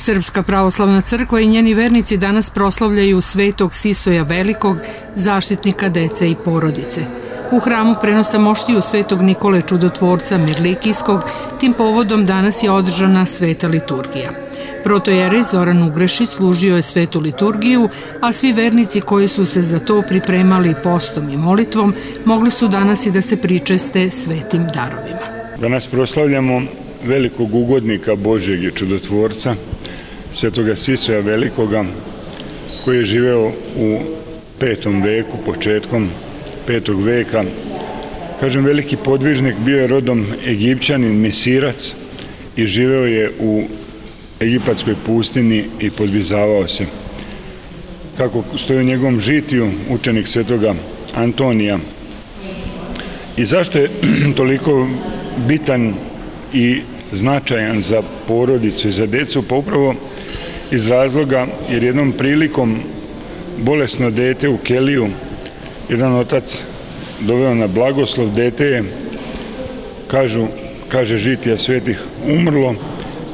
Srpska pravoslavna crkva i njeni vernici danas proslavljaju svetog Sisoja Velikog, zaštitnika dece i porodice. U hramu prenosa moštiju svetog Nikole Čudotvorca Mirlikijskog, tim povodom danas je održana sveta liturgija. Protojerej Zoran Ugrešić služio je svetu liturgiju, a svi vernici koji su se za to pripremali postom i molitvom mogli su danas i da se pričeste svetim darovima. Danas proslavljamo velikog ugodnika Božjeg i čudotvorca, svetoga Sisoja Velikoga, koji je živeo u petom veku, početkom petog veka. Kažem, veliki podvižnik bio je rodom Egipćanin, Misirac i živeo je u egipatskoj pustini i podvizavao se. Kako stoji u njegovom žitiju učenik svetoga Antonija. I zašto je toliko bitan i značajan za porodicu i za decu? Pa upravo iz razloga jer jednom prilikom bolesno dete u Keliju jedan otac doveo na blagoslov, dete je, kažu, kaže žitija svetih, umrlo,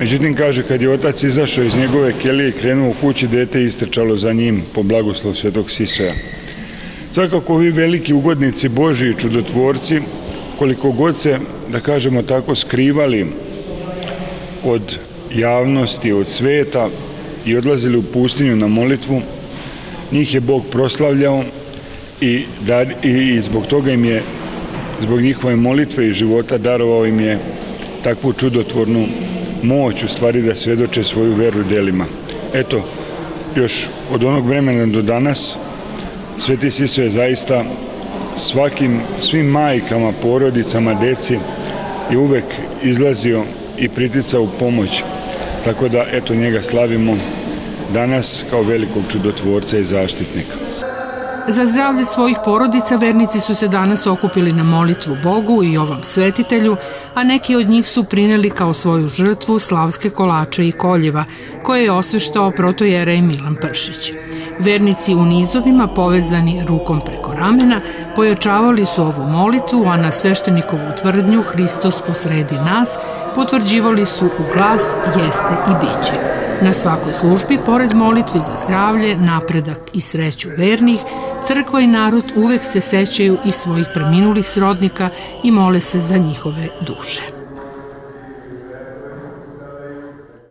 međutim kaže kad je otac izašao iz njegove kelije i krenuo u kući, dete istrčalo za njim po blagoslov svetog Sisoja. Svakako ovi veliki ugodnici Boži i čudotvorci, koliko god se, da kažemo tako, skrivali od javnosti, od sveta, i odlazili u pustinju na molitvu, njih je Bog proslavljao i, da, i, i zbog toga im je, zbog njihove molitve i života darovao im je takvu čudotvornu moć u stvari da svedoče svoju veru delima. Eto, još od onog vremena do danas Sveti Siso je zaista svakim, svim majkama, porodicama, deci je uvek izlazio i priticao u pomoć Tako da, eto, njega slavimo danas kao velikog čudotvorca i zaštitnika. Za zdravlje svojih porodica vernici su se danas okupili na molitvu Bogu i ovom svetitelju, a neki od njih su prineli kao svoju žrtvu slavske kolače i koljeva, koje je osveštao protojerej Milan Pršić. Vernici u nizovima, povezani rukom preko ramena, pojačavali su ovu molitvu, a na sveštenikovu tvrdnju Hristos posredi nas potvrđivali su u glas jeste i biće. Na svakoj službi, pored molitvi za zdravlje, napredak i sreću vernih, crkva i narod uvek se sećaju i svojih preminulih srodnika i mole se za njihove duše.